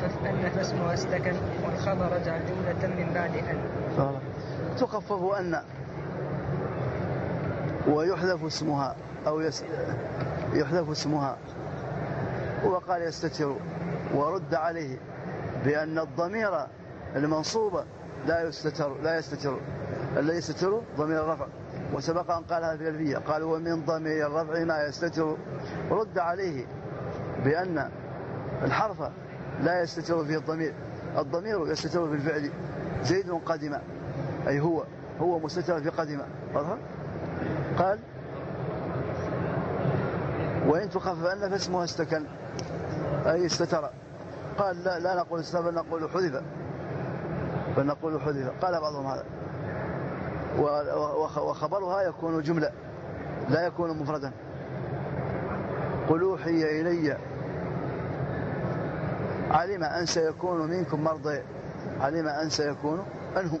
تخفف أن فاسمها استكن والخبر اجعل جملة من بعد أن. تخفف أن ويحذف اسمها أو يس... يحذف اسمها. وقال يستتر ورد عليه بأن الضمير المنصوب لا يستتر لا يستتر الذي يستتر ضمير الرفع. وسبق أن قالها في الألفية. قال ومن ضمير الرفع ما يستتر. ورد عليه بأن الحرف لا يستتر فيه الضمير. الضمير يستتر في الفعل زيد قدم. أي هو هو مستتر في قدم. قال وإن تخفف أن فاسمها استكن أي استتر. قال لا, لا نقول استتر بل نقول حذف. بل نقول حذف. قال بعضهم هذا. وخبرها يكون جملة لا يكون مفردا. قل أوحي إلي علم أن سيكون منكم مرضى. علم أن سيكون أنهم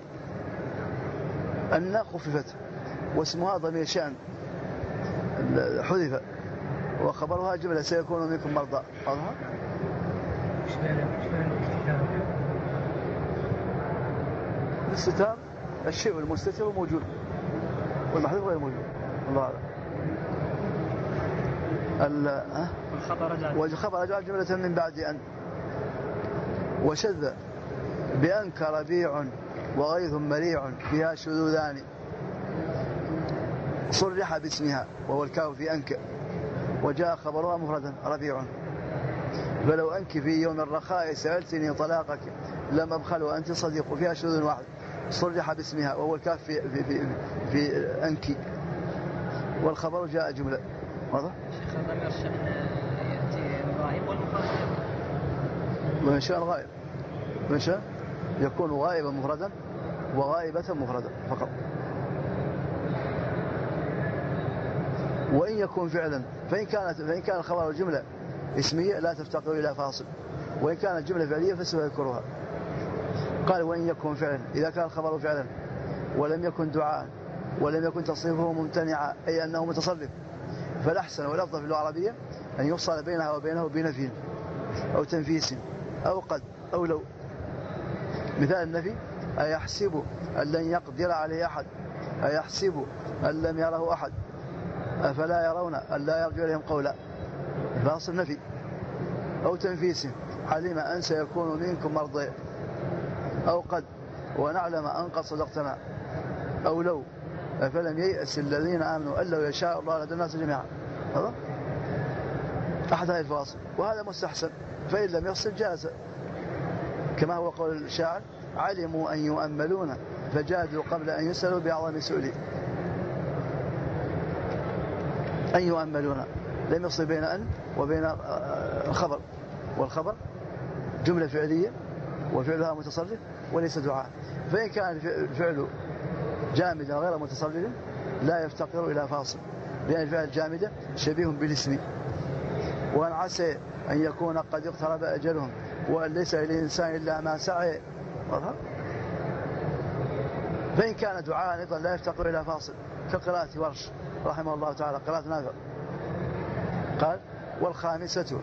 أن خففت. واسمها ضمير شأن. حذف. وخبرها جملة سيكون منكم مرضى. واضحة؟ الاستتار. الشيء المستتر موجود. والمحذوف غير موجود. الله أعلم. والخبر جعل والخبر جعل جملة من بعد أن وشذ بأنك ربيع وغيث مريع فيها شذوذان. صرح باسمها وهو الكاف في أنك وجاء خبرها مفردا ربيع. فلو أنك في يوم الرخاء سألتني طلاقك لم أبخل وأنت صديق فيها شذوذ واحد. صرح باسمها وهو الكاف في, في, في, في أنك. والخبر جاء جملة. واضح؟ شيخ ضمير الشأن يأتي الغائب والمخاطب. من شاء الغائب من شاء يكون غائبا مفردا وغائبة مفردا فقط. وإن يكون فعلا فإن كانت فإن كان الخبر الجملة اسمية لا تفتقر إلى فاصل. وإن كانت جملة فعلية فسوف يذكرها. قال وإن يكون فعلا إذا كان الخبر فعلا ولم يكن دعاء ولم يكن تصريفه ممتنعا أي أنه متصرف فالأحسن والأفضل في اللغة العربية أن يفصل بينها وبينه بنفي أو تنفيس. أو قد أو لو. مثال النفي أيحسب أن لن يقدر عليه أحد؟ أيحسب أن لم يره أحد؟ أفلا يرون أن لا يرجو إليهم قولا؟ فاصل نفي أو تنفيس علم أن سيكون منكم مرضى أو قد ونعلم أن قد صدقتنا. أو لو فلم ييأس الذين آمنوا أن لو يشاء الله لدى الناس جميعا. هذا أحد هذه الفواصل وهذا مستحسن فإن لم يفصل جاز. كما هو قول الشاعر علموا أن يؤملون فجادوا قبل أن يسألوا بأعظم سؤلي. أن يؤملون. لم يفصل بين أن وبين الخبر. والخبر جملة فعلية وفعلها متصرف وليس دعاء. فإن كان الفعل جامدا غير متصرف لا يفتقر إلى فاصل لأن الفعل الجامدة شبيه بالاسم. وأن عسى أن يكون قد اقترب أجلهم وأن ليس للإنسان إلا ما سعى. فإن كان دعاء أيضا لا يفتقر إلى فاصل. كقراءة ورش رحمه الله تعالى. قراءة نافع. قال والخامسة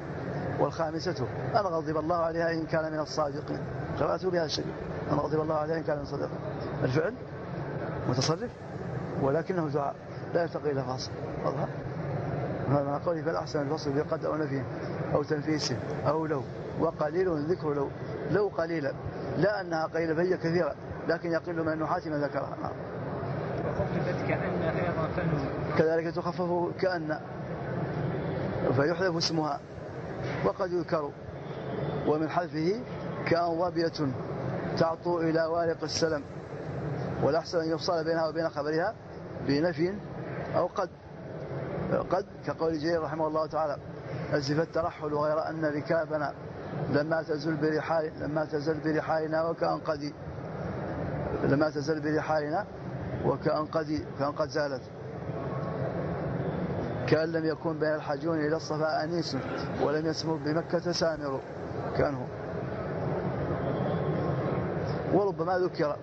والخامسة أن غضب الله عليها إن كان من الصادقين. قراءته بهذا الشكل أن غضب الله عليها إن كان من الصادقين. الفعل متصرف ولكنه دعاء لا يفتقر إلى فاصل. واضح؟ هذا قوله فالأحسن الفصل بقد أو نفي أو تنفيس أو لو وقليل ذكر لو لو قليلا لا أنها قليلة فهي كثيرة لكن يقل من ما ذكرها. نعم. وخففت كأن أيضا كذلك تخفف كأن فيحذف اسمها وقد يذكر ومن حذفه كأن ظبية تعطو إلى وارق السلم والأحسن أن يفصل بينها وبين خبرها بنفي أو قد. قد كقول جرير رحمه الله تعالى أزف الترحل غير أن ركابنا لما تزل برحال لما تزل برحالنا وكأن قد لما تزل برحالنا وكأن قد كأن قد زالت. كأن لم يكن بين الحجون إلى الصفا أنيس ولم يسمر بمكة سامر كان هو وربما ذكر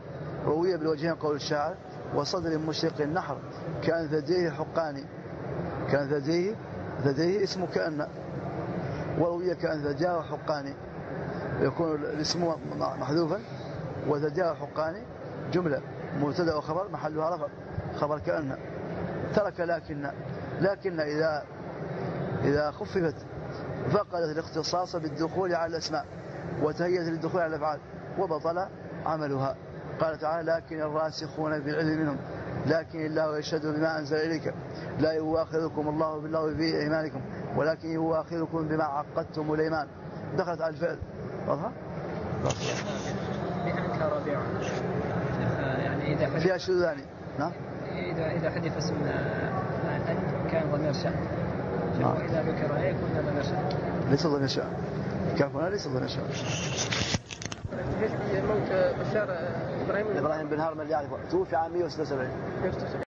روي بالوجهين قول الشاعر وصدر مشرق النحر كأن ثديه حقاني. كان ثديه ثديه اسمه كأن وروي كأن ثداه حقاني. يكون الاسم محذوفا وتديها حقاني جملة مبتدا وخبر محلها رفع خبر كأن. ترك لكن لكن إذا إذا خففت فقدت الاختصاص بالدخول على الأسماء وتهيأت للدخول على الأفعال وبطل عملها. قال تعالى لكن الراسخون في العلم منهم. لكن الله يشهد بما أنزل إليك. لا يواخذكم الله بالله في إيمانكم ولكن يواخذكم بما عقدتم الإيمان. دخلت على الفعل. واضحة؟ بأنت رابع يعني إذا حدث فيها نعم. إذا إذا حدث اسم كان ضمير شأن. نعم. وإذا ذكر إيه كنا ضمير شأن. ليس ضمير شأن. كاف هنا ليس ضمير شأن. بشار إبراهيم. إبراهيم بن هارم اللي يعرفه توفي عام 176